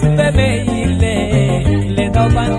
Mă iubesc femeile Le dau bani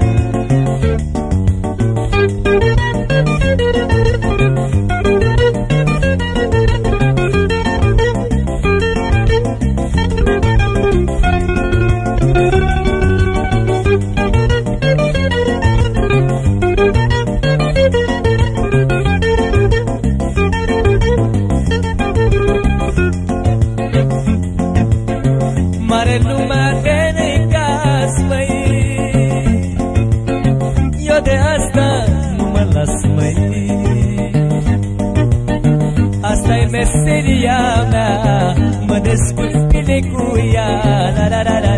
meseria mea. Mă descurc bine cu ea. La la la la la La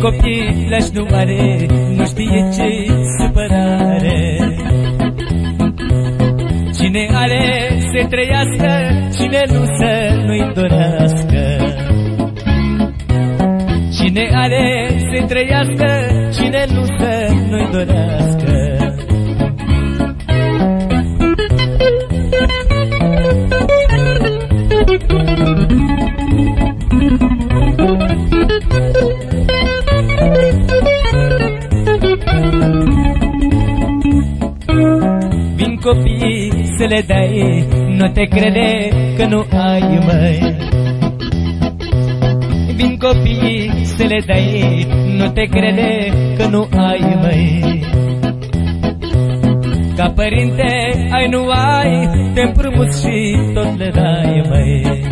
copii lași nu are Nu știe ce supărare. Cine are să trăiască Cine nu să nu-i dorească. Cine are să trăiască Cine nu să nu-i dorească le dai Nu te crede că nu ai măi. Vin copiii să le dai Nu te crede că nu ai măi. Ca părinte ai nu ai Te împrumut și tot le dai măi.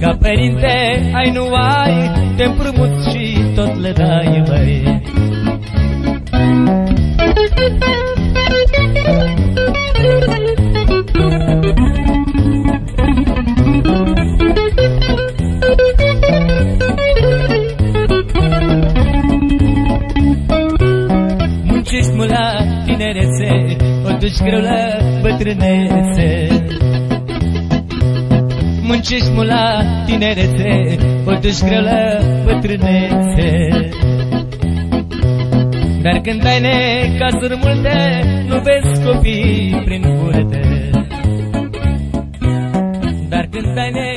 Ca părinte ai nu ai Te împrumut și tot le dai măi. Muncești mult la tinerețe O duci greu la bătrânețe. Muncești mult la tinerețe O duci greu la bătrânețe. Dar când ai necazuri multe Nu vezi copii prin curte. Dar când ai necazuri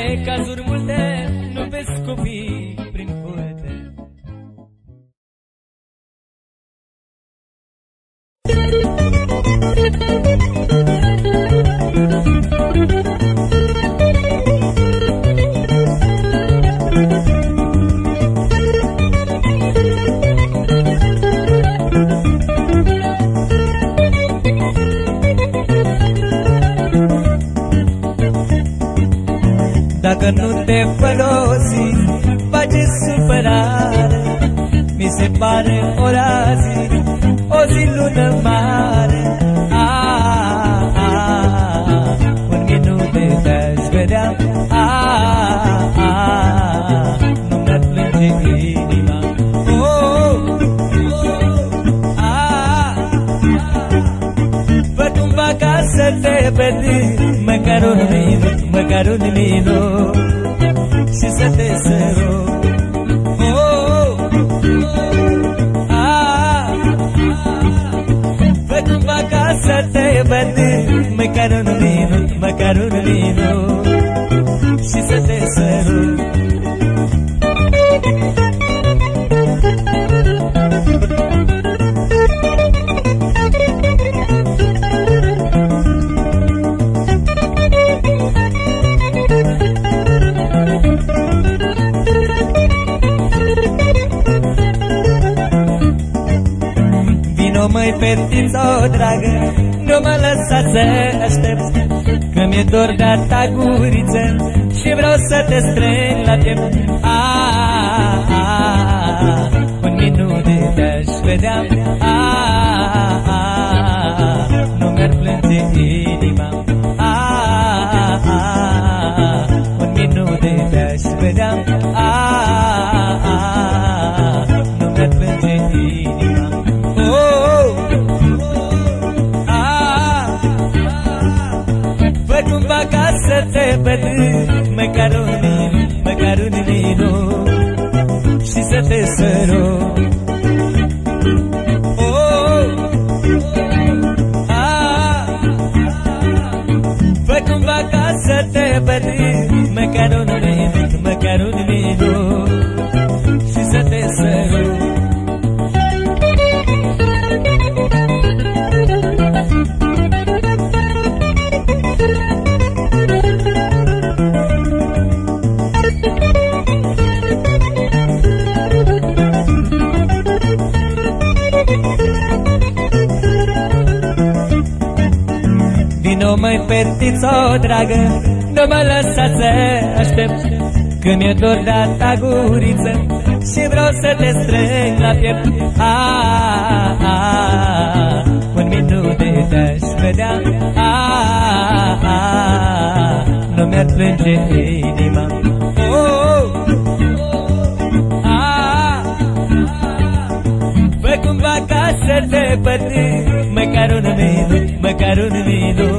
Dacă nu te folosi, face supărare Mi se pare ora zi, o văd Măcar un minut, măcar un minut Și să te sărut mai fetiță dragă Nu mă lăsa să aștept. Că mi-e dor de-a ta guriță Și vreau să te strâng la piept. Un minut de te-aș vedea. Nu mi-ar plânge inima. Un minut de te-aș vedea. Nu te văd Măcar un minut, măcar un fetiță dragă Nu mă lăsa să aștept. Că mi-e dor de ta guriță Și vreau să te strâng la piept. Ah, ah, Un minut de te-aș vedea. Ah, ah, Nu mi-ar plânge inima. Oh, ah, Fă cumva ca să te văd Măcar un minut, măcar un minut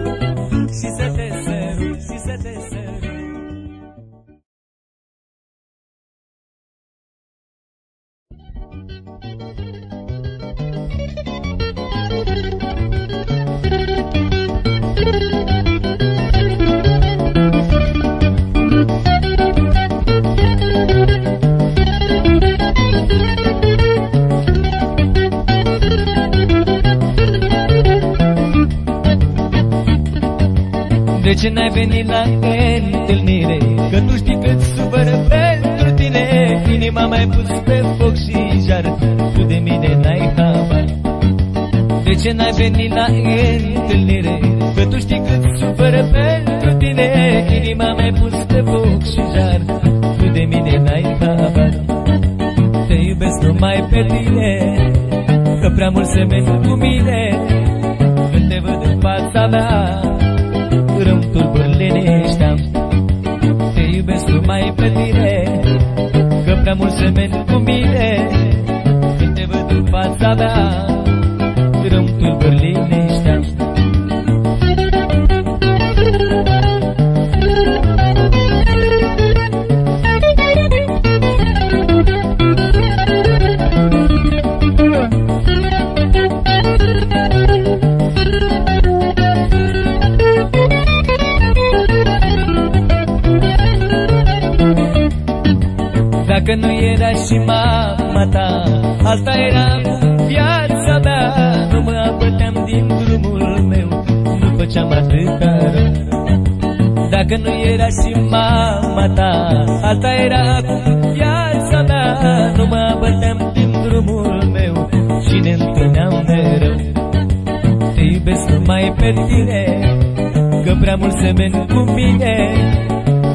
ce n-ai venit la întâlnire? Că tu știi cât supără pentru tine. Inima mai pus pe foc și jar Tu de mine n-ai habar. De ce n-ai venit la întâlnire? Că tu știi cât supără pentru tine. Inima mai pus pe foc și jar Tu de mine n-ai habar. Te iubesc numai pe tine Că prea mult semeni cu mine. Când te văd în fața mea Că prea mult semeni cu mine. Când te văd în fața mea Rând tulburi nu era și mama ta. Alta era viața mea Nu mă abăteam din drumul meu Nu făceam atâta rău. Dacă nu era și mama ta Alta era viața mea Nu mă abăteam din drumul meu Și ne întâlneam mereu. Te iubesc numai pe tine Că prea mult semeni cu mine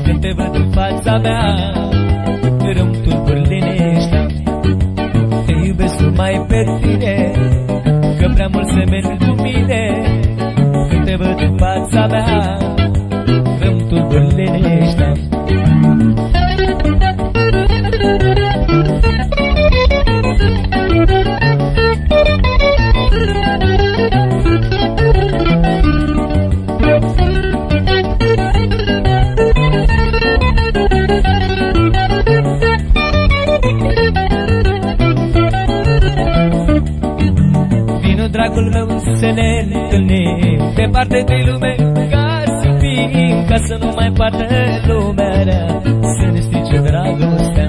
Când te văd în fața mea Rând tulburi liniștea Te iubesc numai pe tine Că prea mult semeni cu mine. Când te văd în fața mea Departe de lume ca să fim Ca să nu mai poată lumea rea. Să ne strice dragostea.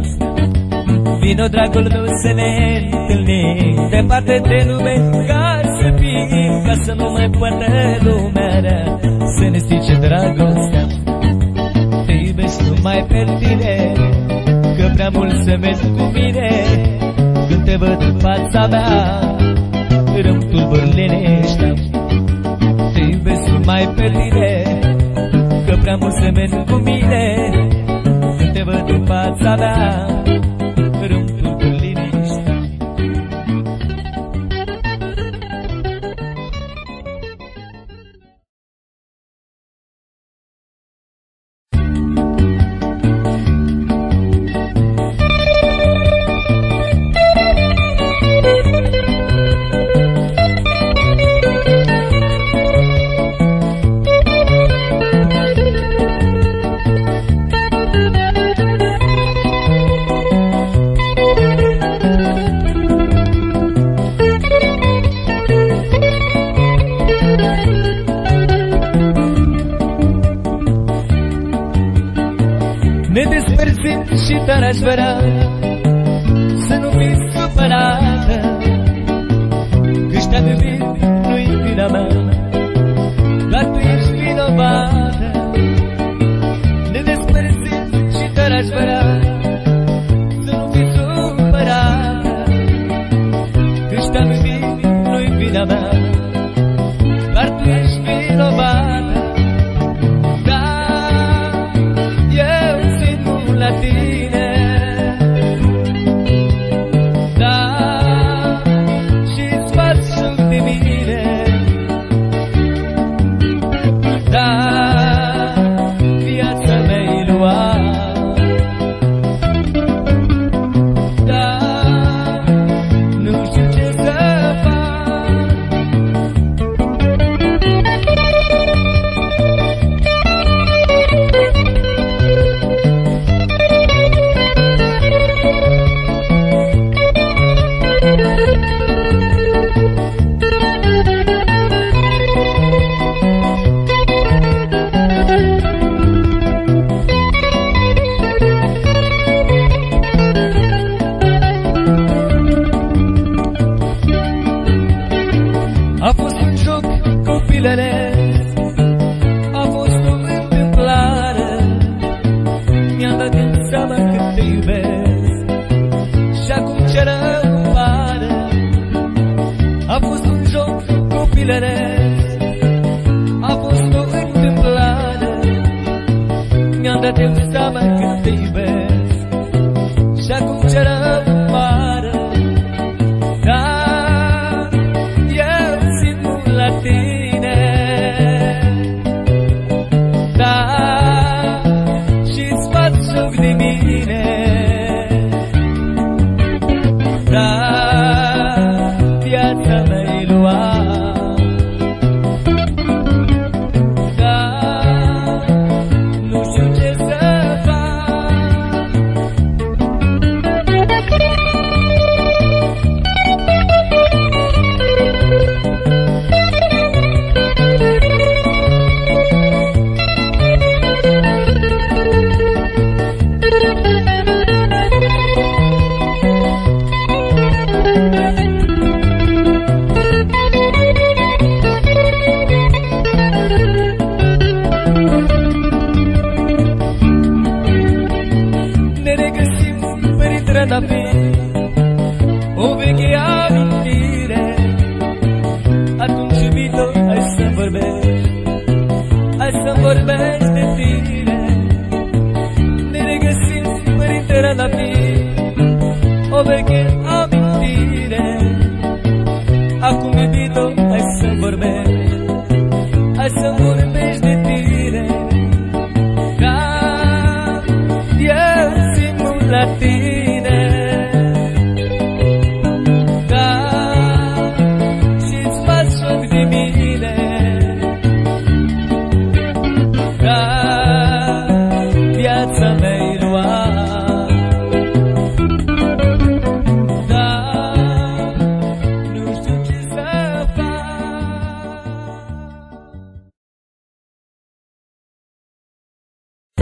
Vino dragul meu să ne întâlnim Departe de lume ca să fim Ca să nu mai poată lumea rea. Să ne strice dragostea. Te iubesc numai pe tine Că prea mult se vezi cu mine. Când te văd în fața mea Răm tulbăr liniștea Te iubesc numai pe tine Că prea mult se vezi cu mine. Când te văd în fața mea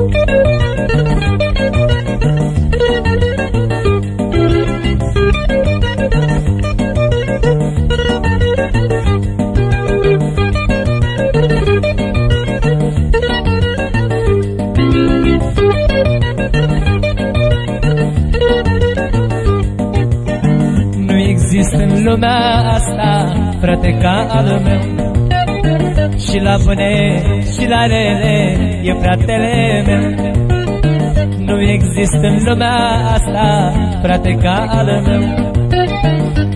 Nu există în lumea asta, frate, ca al meu Și la bune și la rele e fratele meu. Nu există în lumea asta, frate, ca al meu.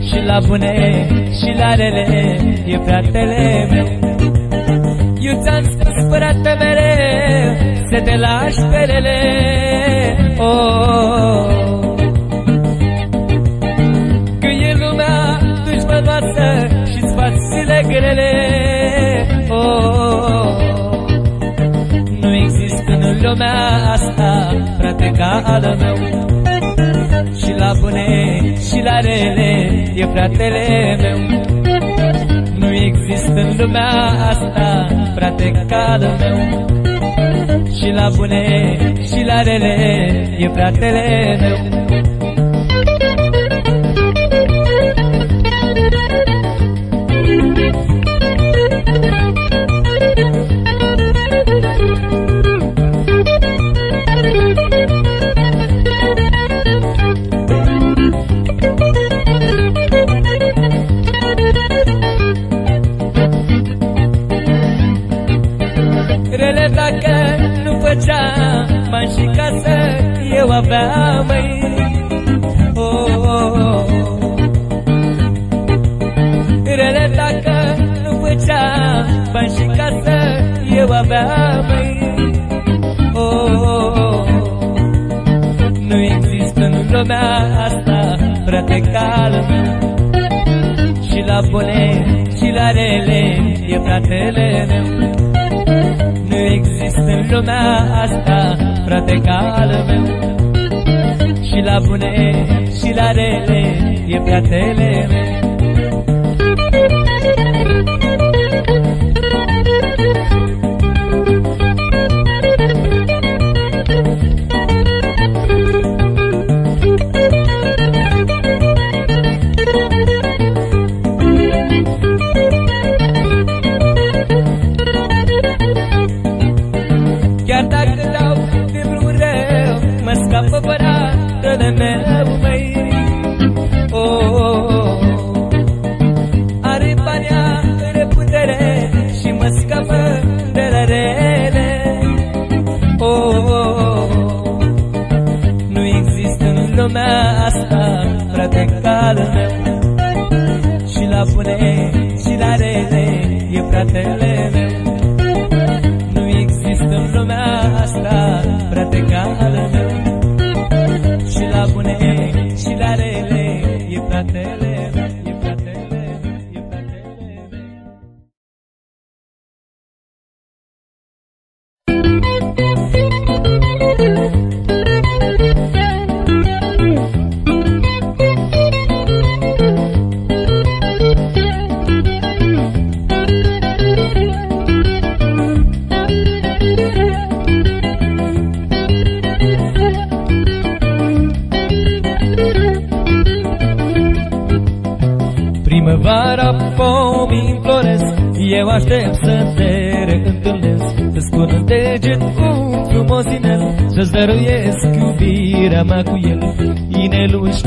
Și la bune și la rele e fratele meu. Eu ți-am spus, frate, mereu, să te lași pe rele frate ca al meu. Și la bune și la rele e fratele meu. Nu există în lumea asta frate ca al meu. Și la bune și la rele e fratele meu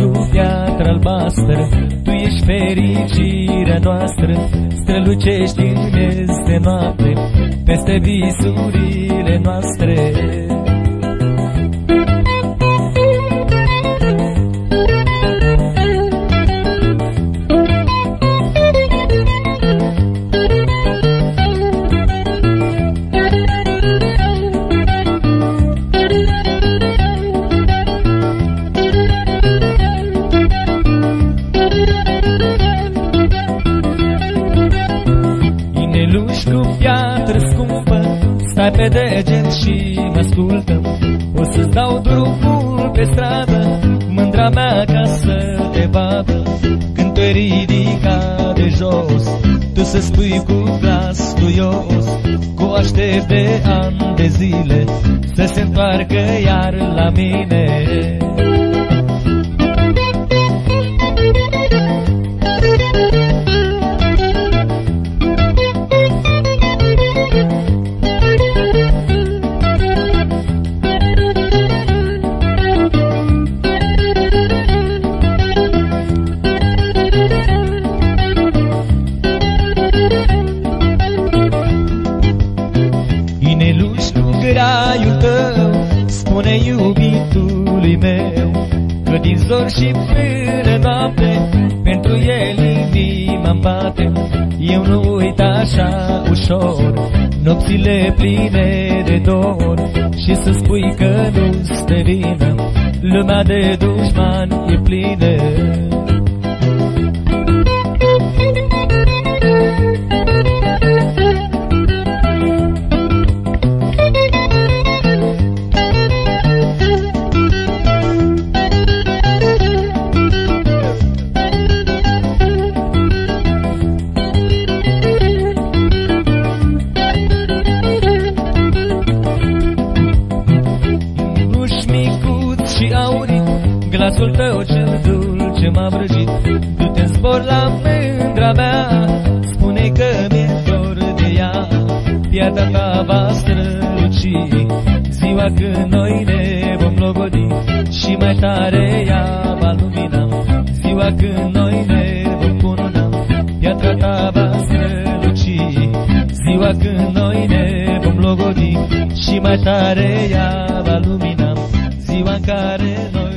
Ineluși cu piatră albastră. Tu ești fericirea noastră Strălucești în miez de noapte Peste visurile noastre scumpă Stai pe deget și mă ascultă. O să-ți dau drumul pe stradă Mândra mea ca să te vadă. Când te ridica de jos Tu să spui cu glas duios Cu aștept de ani de zile Să Să se întoarcă iar la mine ușor. Nopțile pline de dor Și să spui că nu-ți vină. Lumea de dușman e plină ziua când noi ne vom logodi Și mai tare ea va lumina. Ziua când noi ne vom cununa Piatra ta va străluci. Ziua când noi ne vom logodi Și mai tare ea va lumina. Ziua în care noi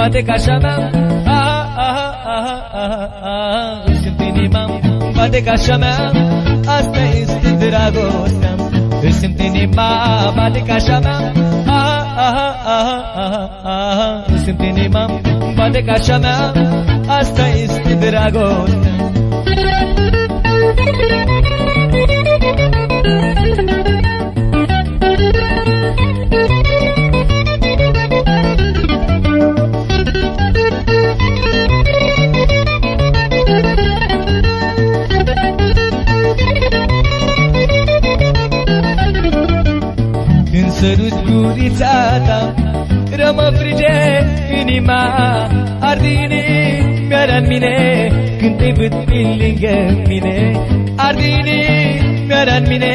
bate ca așa mea. Aha, aha, aha, aha, aha Sunt inima, bate ca așa mea. Asta este dragostea Îl simt inima, bate ca așa mea. Aha, aha, aha, aha, aha. Îl simt inima, bate ca așa mea. Asta este dragostea Sărut gurița ta Rămă frige inima Ardine mi-ar în mine. Când te văd pe lângă mine Ardine mi-ar în mine.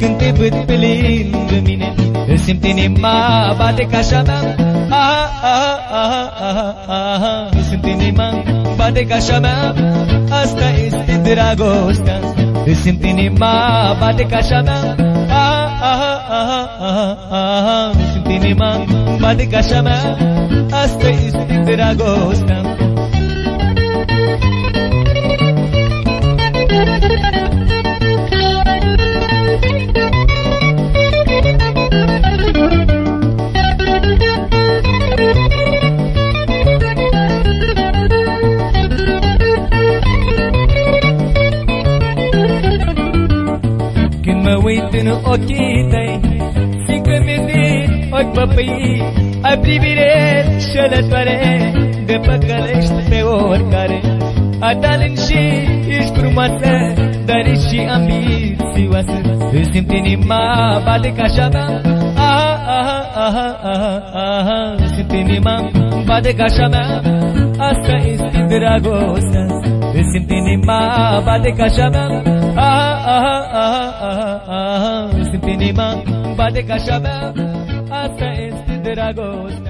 Când te văd pe lângă mine Îți simt inima bate ca așa mea Aha, aha, aha, aha, aha Îți simt inima bate ca așa mea Asta este dragostea. Îți simt inima bate ca așa mea Simt inima bate ca așa mea Asta este dragostea Când Ai privire șelătoare De păcălești pe oricare. Ai talent și ești frumoasă Dar ești și ambițioasă. Îți simt inima bate ca așa mea Aha, aha, aha, aha, aha. Îți simt inima bate ca așa mea Asta este dragostea Îți simt inima bate ca așa mea Aha, aha, aha, aha, aha Îți simt inima bate ca așa mea Asta este dragostea